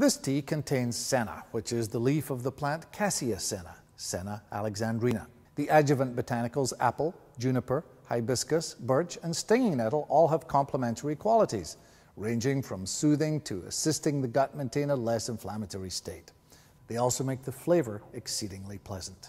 This tea contains senna, which is the leaf of the plant Cassia senna, Senna alexandrina. The adjuvant botanicals apple, juniper, hibiscus, birch, and stinging nettle all have complementary qualities, ranging from soothing to assisting the gut maintain a less inflammatory state. They also make the flavor exceedingly pleasant.